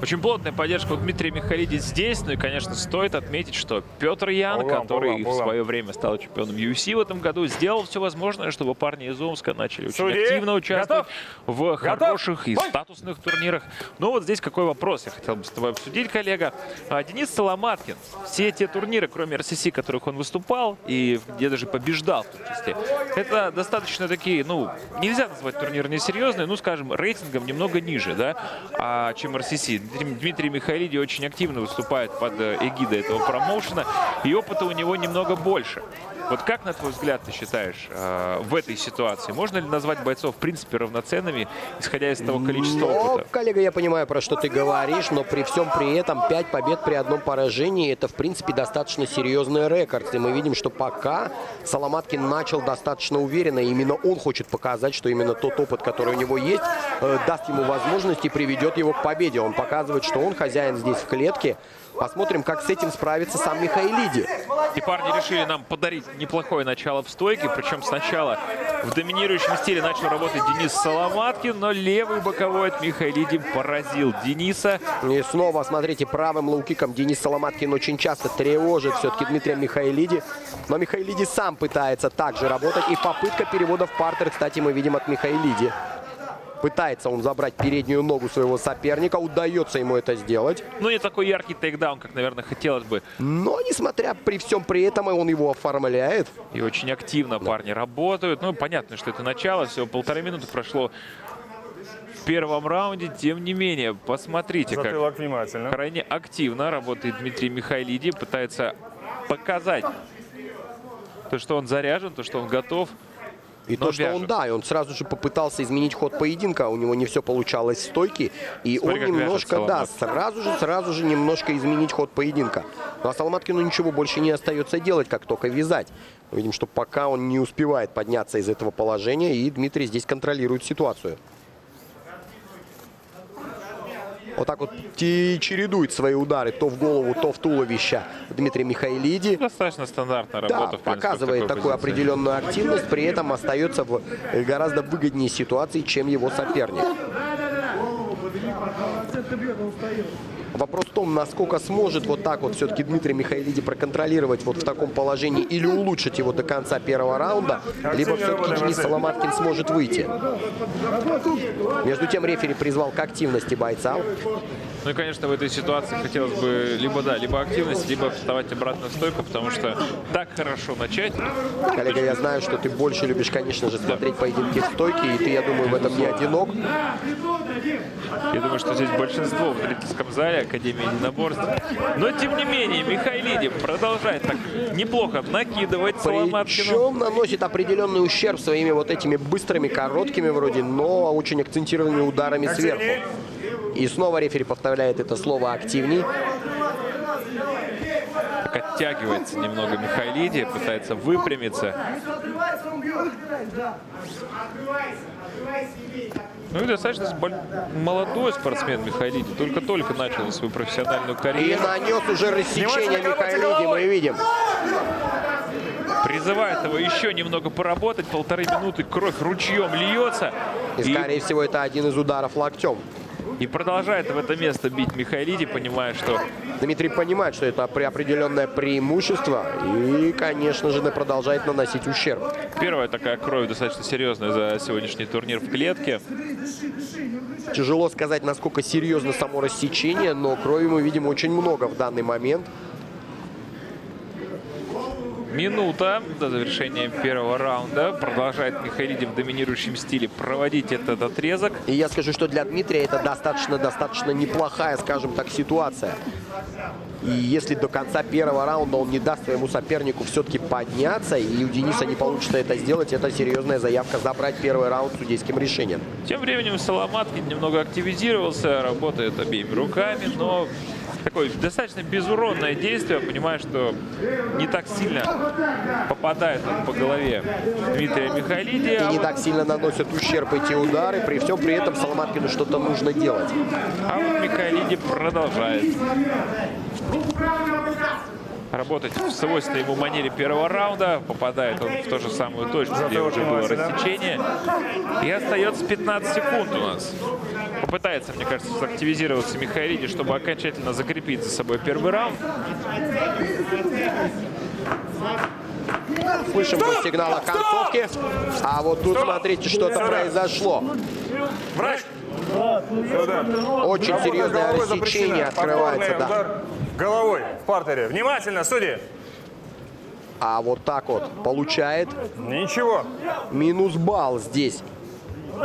Очень плотная поддержка у Дмитрия Михалиди здесь. Ну и, конечно, стоит отметить, что Петр Ян, который в свое время стал чемпионом UFC в этом году, сделал все возможное, чтобы парни из Омска начали очень Судьи, активно участвовать в Готов? хороших и Бой! статусных турнирах. Но вот здесь какой вопрос я хотел бы с тобой обсудить, коллега. А, Денис Соломаткин. Все те турниры, кроме РСС, в которых он выступал и где даже побеждал в том числе, это достаточно такие, ну, нельзя назвать турниры несерьезные, ну, скажем, рейтингом немного ниже, да, а, чем РСС. Дмитрий, Михайлиди очень активно выступает под э, эгидой этого промоушена, и опыта у него немного больше. Вот как, на твой взгляд, ты считаешь, э, в этой ситуации можно ли назвать бойцов в принципе равноценными, исходя из того количества Но, опыта? коллега, я понимаю, про что ты говоришь, но при всем при этом 5 побед при одном поражении это, в принципе, достаточно серьезный рекорд. И мы видим, что пока Соломаткин начал достаточно уверенно. Именно он хочет показать, что именно тот опыт, который у него есть, э, даст ему возможность и приведет его к победе. Он показывает, что он хозяин здесь в клетке. Посмотрим, как с этим справится сам Михайлиди. И парни решили нам подарить неплохое начало в стойке. Причем сначала в доминирующем стиле начал работать Денис Саломаткин, но левый боковой от Михайлиди поразил Дениса. И снова, смотрите, правым лоу-киком Денис Саломаткин очень часто тревожит все-таки Дмитрия Михайлиди. Но Михайлиди сам пытается также работать. И попытка перевода в партер, кстати, мы видим от Михайлиди. Пытается он забрать переднюю ногу своего соперника. Удается ему это сделать. Ну, не такой яркий тейкдаун, как, наверное, хотелось бы. Но, несмотря при всем при этом, он его оформляет. И очень активно парни работают. Ну, понятно, что это начало. Всего полторы минуты прошло в первом раунде. Тем не менее, посмотрите, как Затылок внимательно. крайне активно работает Дмитрий Михайлиди. Пытается показать то, что он заряжен, то, что он готов. И Но то, что он, да, и он сразу же попытался изменить ход поединка, у него не все получалось в стойке, и Смотри, он немножко, да, сразу же, сразу же немножко изменить ход поединка. Ну, а Соломаткину ничего больше не остается делать, как только вязать. Мы видим, что пока он не успевает подняться из этого положения, и Дмитрий здесь контролирует ситуацию. Вот так вот и чередует свои удары то в голову, то в туловище Дмитрий Михаилиди. Достаточно стандартная Да, работа, в принципе, показывает такую позиции. определенную активность, при этом остается в э, гораздо выгоднее ситуации, чем его соперник. Вопрос в том, насколько сможет вот так вот все-таки Дмитрий Михайлиди проконтролировать вот в таком положении или улучшить его до конца первого раунда, либо все-таки Денис Соломаткин сможет выйти. Между тем рефери призвал к активности бойца. Ну и, конечно, в этой ситуации хотелось бы либо, да, либо активность, либо вставать обратно в стойку, потому что так хорошо начать. Коллега, я знаю, что ты больше любишь, конечно же, смотреть поединки в стойке, и ты, я думаю, в этом не одинок. Я думаю, что здесь большинство в зрительском зале Академии единоборств. Но, тем не менее, Михайлиди продолжает так неплохо накидывать. Причем наносит определенный ущерб своими вот этими быстрыми, короткими вроде, но очень акцентированными ударами сверху. И снова рефери повторяет это слово активней. Так оттягивается немного Михайлиди, пытается выпрямиться. Ну и достаточно молодой спортсмен Михайлиди, только-только начал свою профессиональную И карьеру. нанес уже рассечение Михайлиди, мы видим. Призывает его еще немного поработать, полторы минуты, кровь ручьем льется. И, И, скорее всего, это один из ударов локтем. И продолжает в это место бить Михайлиди, понимая, что Дмитрий понимает, что это определенное преимущество. И, конечно же, продолжает наносить ущерб. первая такая кровь достаточно серьезная за сегодняшний турнир в клетке. Тяжело сказать, насколько серьезно само рассечение, но крови мы видим очень много в данный момент. Минута до завершения первого раунда. Продолжает Михайлиди в доминирующем стиле проводить этот отрезок. И я скажу, что для Дмитрия это достаточно-достаточно неплохая, скажем так, ситуация. И если до конца первого раунда он не даст своему сопернику все-таки подняться, и у Дениса не получится это сделать, это серьезная заявка забрать первый раунд судейским решением. Тем временем Соломаткин немного активизировался, работает обеими руками, но такое достаточно безуронное действие, понимая, что не так сильно попадает он по голове Дмитрия Михайлиди. И не так сильно наносят ущерб эти удары, при всем при этом Соломаткину что-то нужно делать. а вот Михайлиди продолжает работать в свойственной ему манере первого раунда. Попадает он в ту же самую точку, где уже было рассечение. И остается 15 секунд у нас. Попытается, мне кажется, активизироваться Михаилиди, чтобы окончательно закрепить за собой первый раунд. Слышим сигнал о концовке. А вот тут смотрите, что-то произошло. Врач! Очень серьезное рассечение открывается. Да. головой в партере. Внимательно, судьи. А вот так вот получает Ничего. минус балл здесь.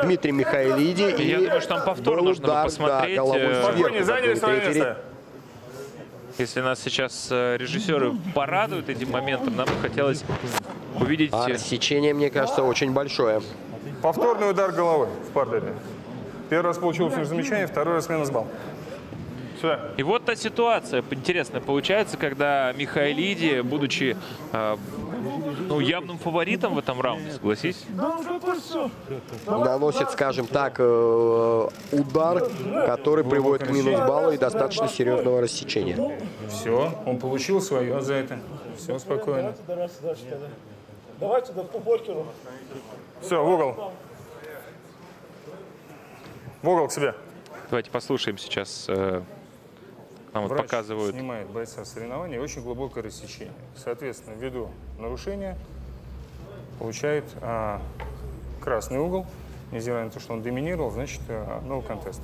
Дмитрий Михайлиди. И Я думаю, что там повтор нужно удар, посмотреть, Да, головой Спокойнее, заняли свое место. Если нас сейчас э, режиссеры порадуют этим моментом, нам бы хотелось увидеть... А э, рассечение, мне кажется, очень большое. Повторный удар головой в партере. Первый раз получил замечание, второй раз минус балл. Сюда. И вот та ситуация интересная получается, когда Михаилиди, будучи э, ну, явным фаворитом в этом раунде, согласись, Наносит, скажем так, э, удар, который приводит к минус баллу и достаточно серьезного рассечения. Все, он получил свое за это. Все спокойно. Давайте да, по покеру. Все, в угол. В угол к себе. давайте послушаем сейчас, э, нам вот Врач показывают снимает бойца соревнований очень глубокое рассечение. Соответственно, ввиду нарушения получает а, красный угол. Невзирая на то, что он доминировал, значит, а, no contest.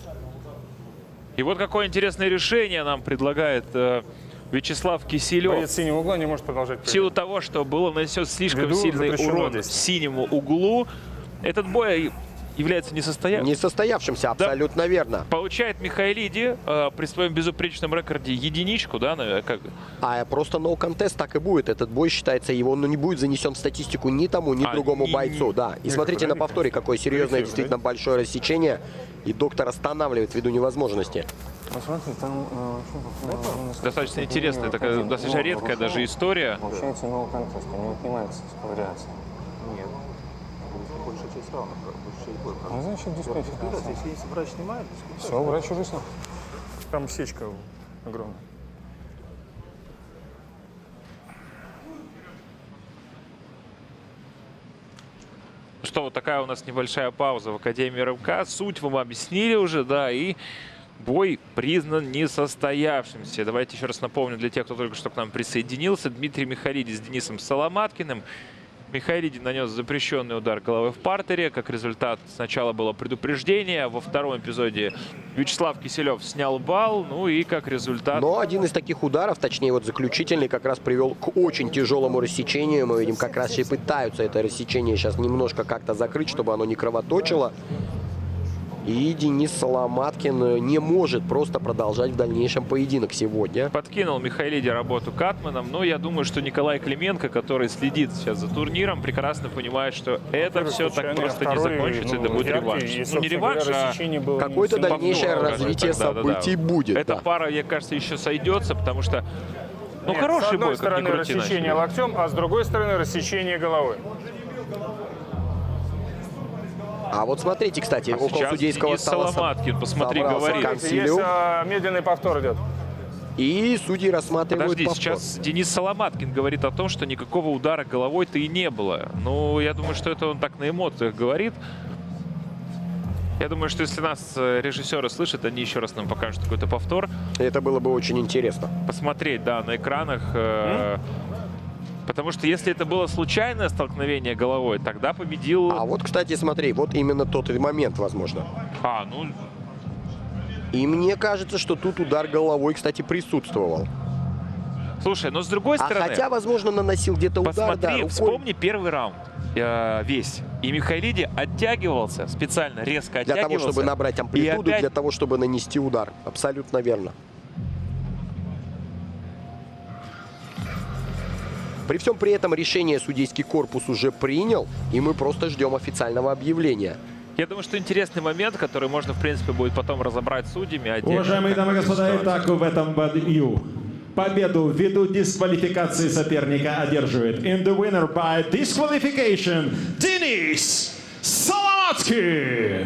И вот какое интересное решение нам предлагает э, Вячеслав Киселев. Боец синего угла не может продолжать. В силу того, что было нанесен слишком Ввиду сильный урон действия. синему углу, этот бой является несостоятельным. Несостоявшимся, абсолютно верно. Получает Михаилиди э, при своем безупречном рекорде единичку, да, наверное, как А просто no contest так и будет. Этот бой считается, его ну, не будет занесен в статистику ни тому, ни А, другому ни- бойцу. Да. И смотрите на повторе, какое серьезное, действительно большое рассечение. И доктор останавливает ввиду невозможности. Там э, достаточно интересная, такая достаточно редкая даже история. Получается no contest, не. Нет. Большая часть боя. Ну, значит, дисквалификация. Если, если врач снимает, Все, врач уже снял. Там сечка огромная. Что, вот такая у нас небольшая пауза в Академии РМК. Суть вам объяснили уже, да, и бой признан несостоявшимся. Давайте еще раз напомню для тех, кто только что к нам присоединился. Дмитрий Михалиди с Денисом Соломаткиным. Михаилиди нанес запрещенный удар головой в партере. Как результат, сначала было предупреждение. Во втором эпизоде Вячеслав Киселев снял бал. Ну и как результат... Но один из таких ударов, точнее вот заключительный, как раз привел к очень тяжелому рассечению. Мы видим, как раз и пытаются это рассечение сейчас немножко как-то закрыть, чтобы оно не кровоточило. И Денис Соломаткин не может просто продолжать в дальнейшем поединок сегодня. Подкинул Михаилиди работу Катманом, но я думаю, что Николай Клименко, который следит сейчас за турниром, прекрасно понимает, что это все так просто не закончится, ну, это будет реванш. Ну не реванш, а Какое-то дальнейшее развитие так, да, да, да. событий будет. Эта да. пара, мне кажется, еще сойдется, потому что ну Нет, хороший с одной бой, как ни стороны крути, рассечение локтем, а с другой стороны рассечение головой. А вот смотрите, кстати, А около судейского Денис стола со- Соломаткин, посмотри, говорит. консилиум. Есть а, медленный повтор идет. И судьи рассматривают Подожди, повтор. сейчас Денис Соломаткин говорит о том, что никакого удара головой-то и не было. Ну, я думаю, что это он так на эмоциях говорит. Я думаю, что если нас э, режиссеры слышат, они еще раз нам покажут какой-то повтор. Это было бы очень интересно. Посмотреть, да, на экранах. э, Потому что если это было случайное столкновение головой, тогда победил... А вот, кстати, смотри, вот именно тот и момент, возможно. А, ну, И мне кажется, что тут удар головой, кстати, присутствовал. слушай, но с другой А стороны... хотя, возможно, наносил где-то удар, да, Посмотри, рукой. вспомни первый раунд э, весь. И Михайлиди оттягивался, специально резко Для того, оттягивался. чтобы набрать амплитуду, опять- для того, чтобы нанести удар. Абсолютно верно. При всем при этом решение судейский корпус уже принял, и мы просто ждем официального объявления. Я думаю, что интересный момент, который можно, в принципе, будет потом разобрать с судьями. отдельно. Уважаемые дамы и господа, итак, в этом бою победу ввиду дисквалификации соперника одерживает in the winner by disqualification Денис Соломатский.